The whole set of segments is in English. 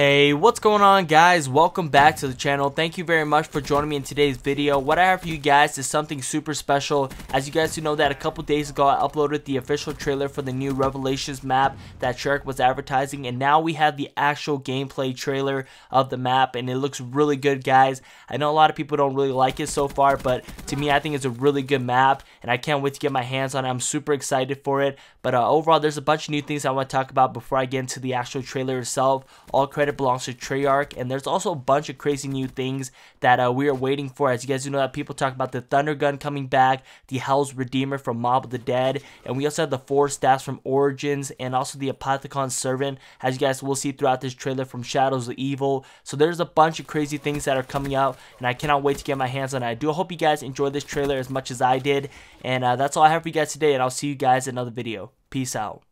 Hey, what's going on guys? Welcome back to the channel. Thank you very much for joining me in today's video. What I have for you guys is something super special. As you guys do know that a couple days ago I uploaded the official trailer for the new Revelations map that Treyarch was advertising and now we have the actual gameplay trailer of the map and it looks really good guys. I know a lot of people don't really like it so far but to me I think it's a really good map and I can't wait to get my hands on it. I'm super excited for it but uh, overall there's a bunch of new things I want to talk about before I get into the actual trailer itself. All credit credit belongs to Treyarch, and there's also a bunch of crazy new things that uh, we are waiting for. As you guys know that people talk about the Thunder Gun coming back, the Hell's Redeemer from Mob of the Dead, and we also have the four staffs from Origins, and also the Apothicon Servant, as you guys will see throughout this trailer from Shadows of Evil. So there's a bunch of crazy things that are coming out, and I cannot wait to get my hands on it. I do hope you guys enjoyed this trailer as much as I did, and uh, that's all I have for you guys today, and I'll see you guys in another video. Peace out.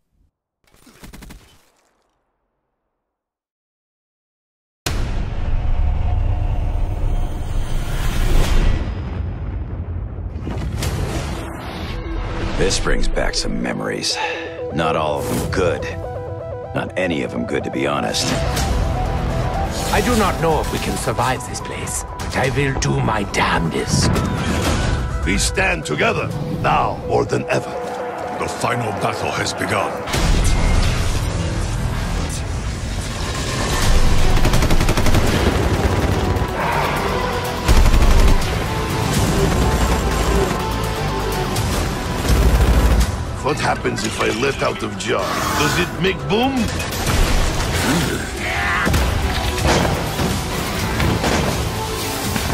This brings back some memories. Not all of them good. Not any of them good, to be honest. I do not know if we can survive this place, but I will do my damnedest. We stand together, now more than ever. The final battle has begun. What happens if I let out of jar? Does it make boom?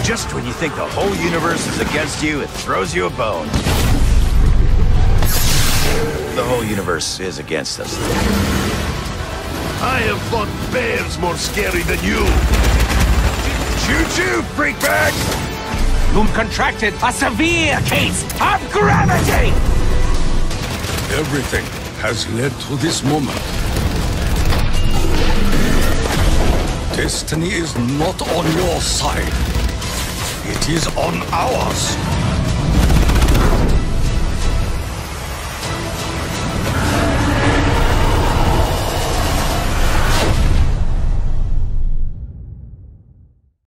Just when you think the whole universe is against you, it throws you a bone. The whole universe is against us. I have fought bears more scary than you. Choo-choo, freak bag! You contracted a severe case of gravity! Everything has led to this moment. Destiny is not on your side. It is on ours.